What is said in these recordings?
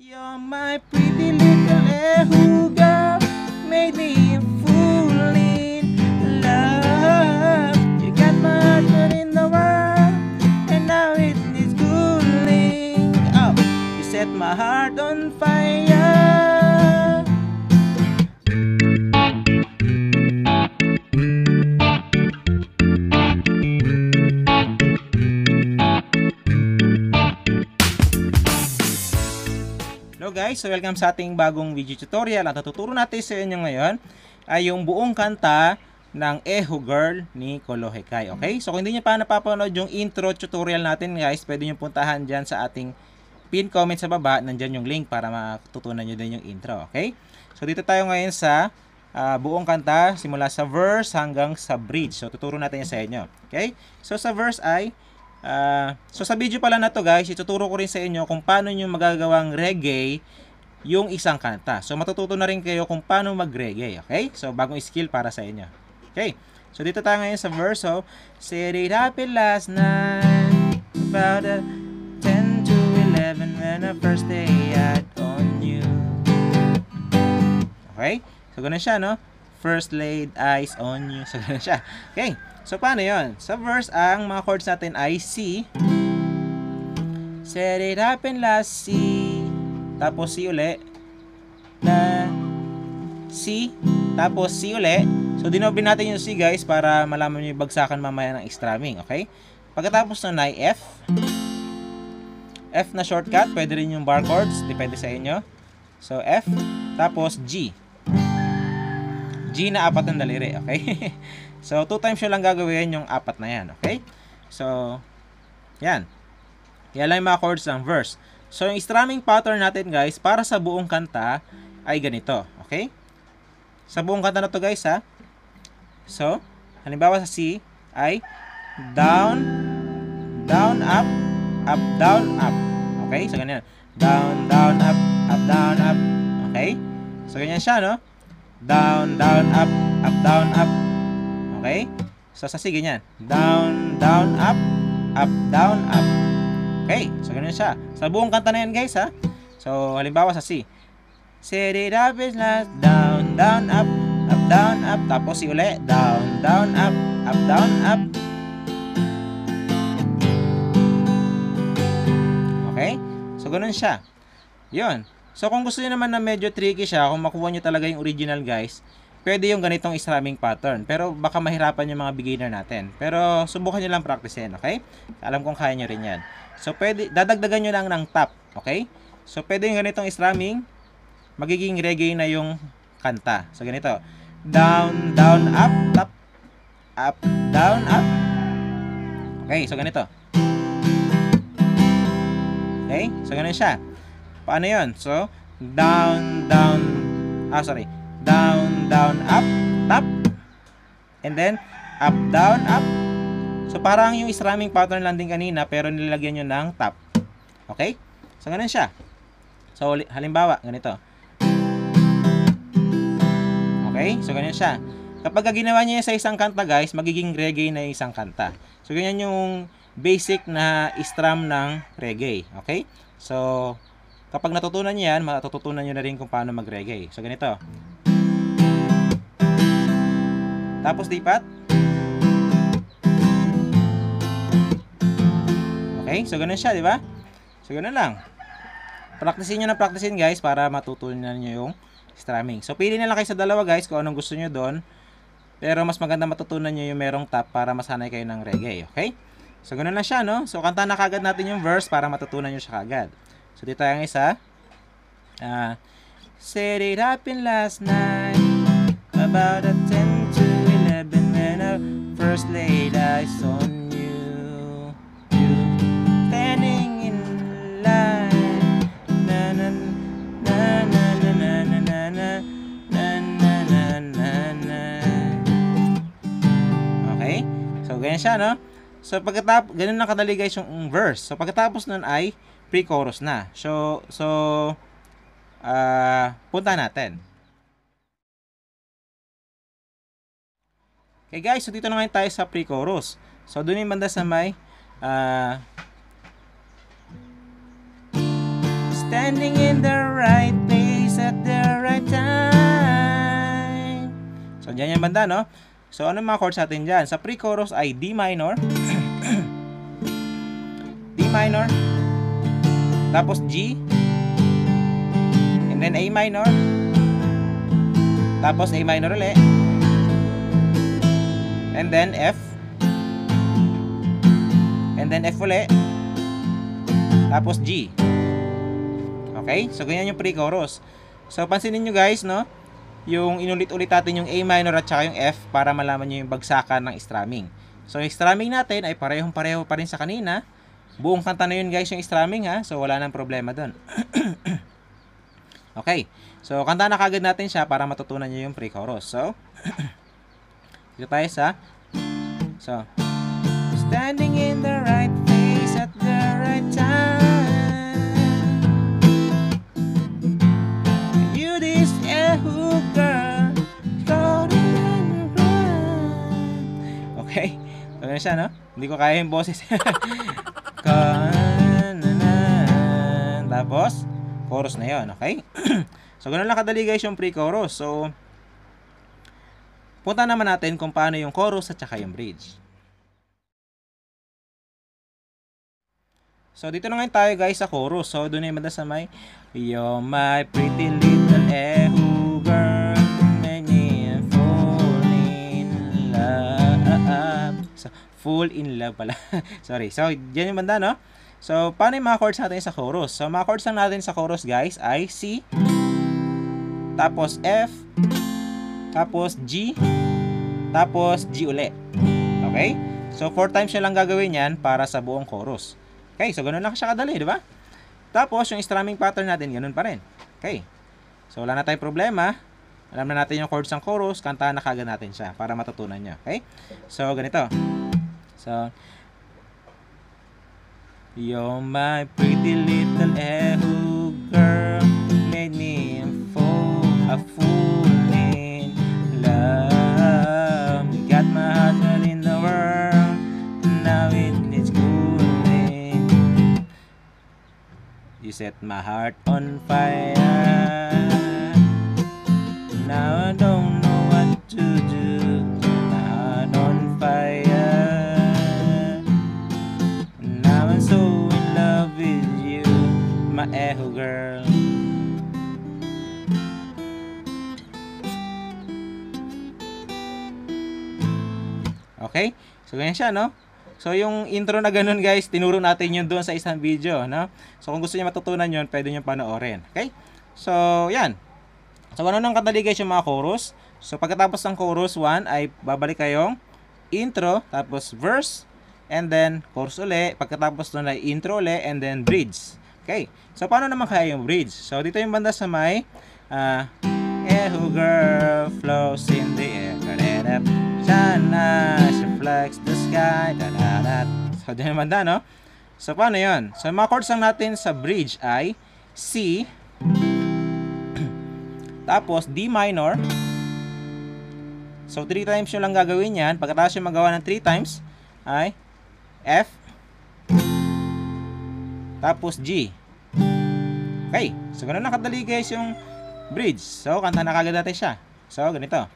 You're my pretty little Ehu girl, made me fool in love. You got my heart in the world, and now it is cooling. Oh, you set my heart on fire. Guys, so welcome sa ating bagong video tutorial. Ang tuturo natin sa inyo ngayon ay yung buong kanta ng Eho Girl ni Kolohekay. Okay? So kung hindi nyo pa napapanood yung intro tutorial natin guys, pwede nyo puntahan dyan sa ating pin comment sa baba. Nandyan yung link para matutunan nyo din yung intro. Okay? So dito tayo ngayon sa ah, buong kanta simula sa verse hanggang sa bridge. So tuturo natin sa inyo. Okay? So sa verse ay Ah, so sa video pala na to guys, ituturo ko rin sa inyo kung paano nyo magagawang reggae yung isang kanta. So matututo na rin kayo kung paano mag-reggae, okay? So bagong skill para sa inyo. Okay? So dito tayo ngayon sa verse, so Said it happened last night About a 10 to 11 When I first day out on you Okay? So ganun siya, no? First laid eyes on you. So ganun siya. Okay. So paano yon? Sa verse, ang mga chords natin ay C. Said it happened last C. Tapos C uli. Na C. Tapos C uli. So dinoble natin yung C guys para malaman nyo yung bagsakan mamaya ng strumming. Okay? Pagkatapos nun ay F. F na shortcut. Pwede rin yung bar chords. Depende sa inyo. So F. Tapos G. G na apat ng daliri, okay? so, two times nyo lang gagawin yung apat na yan, okay? So, yan. Yan lang yung mga chords ng verse. So, yung strumming pattern natin, guys, para sa buong kanta, ay ganito, okay? Sa buong kanta na to, guys, ha? So, halimbawa sa C, ay down, down, up, up, down, up. Okay? So, ganyan. Down, down, up, up, down, up. Okay? So, ganyan siya, no? down, down, up, up, down, up. Okay? So, sa sige niyan. Down, down, up, up, down, up. Okay? So, ganun siya. Sa buong kanta na yan, guys, ha? So, halimbawa sa C. Set it up is last, down, down, up, up, down, up. Tapos, si uli, down, down, up, up, down, up. Okay? So, ganun siya. Yun. So kung gusto niyo naman na medyo tricky siya, kung makuha niyo talaga yung original guys, pwede yung ganitong strumming pattern. Pero baka mahirapan yung mga beginner natin. Pero subukan niyo lang practicein, okay? Alam kong kaya niyo rin yan. So pwede, dadagdagan niyo lang ng tap, okay? So pwede yung ganitong strumming, magiging reggae na yung kanta. So ganito. Down, down, up, tap, up, down, up. Okay, so ganito. Okay, so ganun siya. Paano yon? So, down, down, ah, sorry. Down, down, up, tap. And then, up, down, up. So, parang yung strumming pattern lang din kanina, pero nilagyan nyo ng tap. Okay? So, ganun siya. So, halimbawa, ganito. Okay? So, ganun siya. Kapag ginawa niya sa isang kanta, guys, magiging reggae na isang kanta. So, ganyan yung basic na strum ng reggae. Okay? So, kapag natutunan niyo yan, matututunan niyo na rin kung paano mag-reggae. So, ganito. Tapos, lipat. Okay? So, ganun siya, di ba? So, ganun lang. Practicein nyo na practicein, guys, para matutunan niyo yung strumming. So, pili na lang kayo sa dalawa, guys, kung anong gusto niyo doon. Pero, mas maganda matutunan niyo yung merong tap para masanay kayo ng reggae. Okay? So, ganun lang siya, no? So, kanta na kagad natin yung verse para matutunan nyo siya kagad. So, dito yung isa. Uh, Said it happened last night About a 10 no? So, pagkatapos, ganun na kadali guys yung verse. So, pagkatapos nun ay pre-chorus na. So, so, uh, punta natin. Okay guys, so dito na ngayon tayo sa pre-chorus. So, doon yung banda sa may uh, Standing in the right place at the right time. So, dyan yung banda, no? So, ano mga chords natin dyan? Sa pre-chorus ay D minor, D minor, tapos G, and then A minor, tapos A minor ulit, and then F, and then F ulit, tapos G. Okay? So, ganyan yung pre-chorus. So, pansinin nyo guys, no? Yung inulit-ulit natin yung A minor at saka yung F para malaman nyo yung bagsakan ng strumming. So, yung strumming natin ay parehong-pareho pa rin sa kanina. Buong kanta na yun guys yung strumming ha. So, wala nang problema doon. okay. So, kanta na kagad natin siya para matutunan nyo yung pre-chorus. So, dito tayo sa So, standing in the right ano siya, no? Hindi ko kaya yung boses. Tapos, chorus na yon okay? so, ganun lang kadali guys yung pre-chorus. So, punta naman natin kung paano yung chorus at saka yung bridge. So, dito na ngayon tayo guys sa chorus. So, doon na yung banda You're my pretty little ehu love So, full in love pala. Sorry. So, dyan yung banda, no? So, paano yung mga chords natin sa chorus? So, mga chords lang natin sa chorus guys ay C, tapos F, tapos G, tapos G uli. Okay? So, four times siya lang gagawin yan para sa buong chorus. Okay, so ganun lang siya kadali, di ba? Tapos, yung strumming pattern natin, ganun pa rin. Okay. So, wala na tayong problema. Alam na natin yung chords ng chorus, kantahan na kagad natin siya para matutunan nyo. Okay? So, ganito. So, You're my pretty little ehu girl Made me fall a fool in love You got my heart all in the world Now it needs cooling You set my heart on fire Now I don't know what to do my heart on fire Now I'm so in love with you My eho girl Okay? So, ganyan siya, no? So, yung intro na ganun, guys, tinuro natin yun doon sa isang video, no? So, kung gusto niyo matutunan yun, pwede niyo panoorin. Okay? So, yan. So, ano guys, yung mga chorus? So, pagkatapos ng chorus 1, ay babalik kayong intro, tapos verse, and then chorus uli. Pagkatapos nun ay intro uli, and then bridge. Okay? So, paano naman kaya yung bridge? So, dito yung banda sa may, uh, Ehu girl flows in the air, she reflects the sky, da da da. So, dyan yung banda, no? So, paano yun? So, mga chords lang natin sa bridge ay C, tapos D minor, So, 3 times nyo lang gagawin yan. Pagkatapos yung magawa ng 3 times, ay F, tapos G. Okay. So, ganun lang kadali guys yung bridge. So, kanta na kagad natin siya. So, ganito.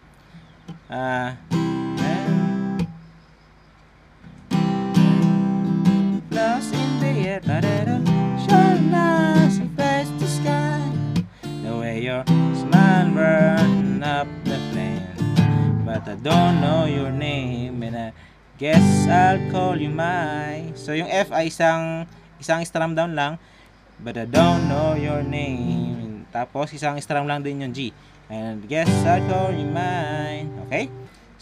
Ah, Lost don't know your name and I guess I'll call you my. So yung F ay isang isang strum down lang. But I don't know your name. Tapos isang strum lang din yung G. And guess I'll call you mine. Okay?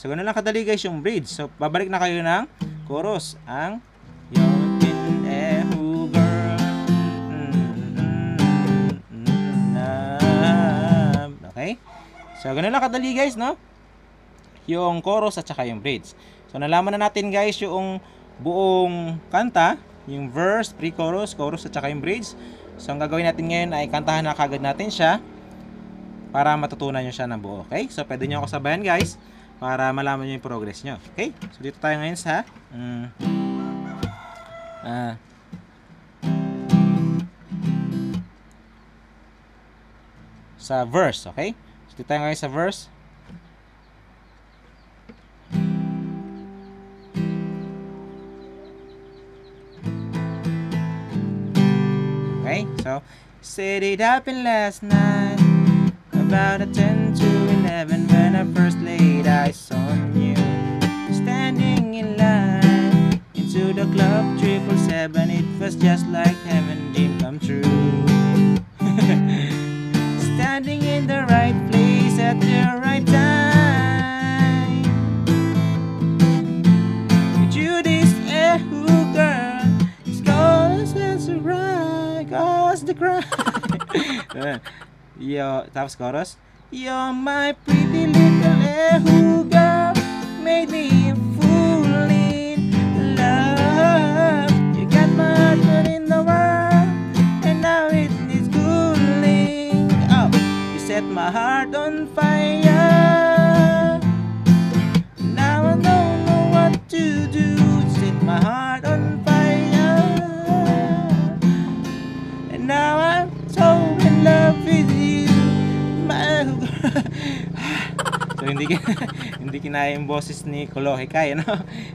So ganun lang kadali guys yung bridge. So babalik na kayo ng chorus. Ang been a who girl. Okay? So ganun lang kadali guys, no? Yung chorus at saka yung bridge. So nalaman na natin guys yung buong kanta, yung verse, pre-chorus, chorus at saka yung bridge. So ang gagawin natin ngayon ay kantahan na kagad natin siya para matutunan nyo siya ng buo. Okay? So pwede nyo ako sabayan guys para malaman nyo yung progress nyo. Okay? So dito tayo ngayon sa um, uh, sa verse, okay? So, dito tayo ngayon sa verse. Said it happened last night about a 10 to 11 when I first laid eyes on you. Standing in line into the club triple seven it was just like heaven dream come true. Standing in the right place at the right time cause the cry Yo, tapos chorus You're my pretty little ehu girl Made me fool in love. You got my heart in the world And now it is cooling. Oh, you set my heart on fire hindi hindi kinaya yung boses ni Kolohe Kai, no?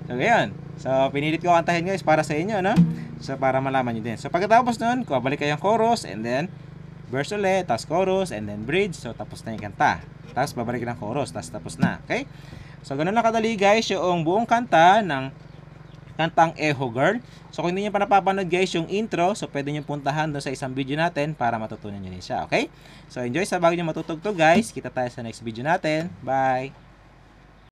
So ngayon, so pinilit ko kantahin guys para sa inyo, no? So para malaman niyo din. So pagkatapos nun, balik kayo yung chorus and then verse ulit, tapos chorus and then bridge. So tapos na yung kanta. Tapos babalik ng chorus, tapos tapos na, okay? So ganun lang kadali guys yung buong kanta ng kantang Eho Girl. So kung hindi nyo pa napapanood guys yung intro, so pwede nyo puntahan doon sa isang video natin para matutunan nyo din siya, okay? So enjoy sa bago nyo matutugtog guys. Kita tayo sa next video natin. Bye!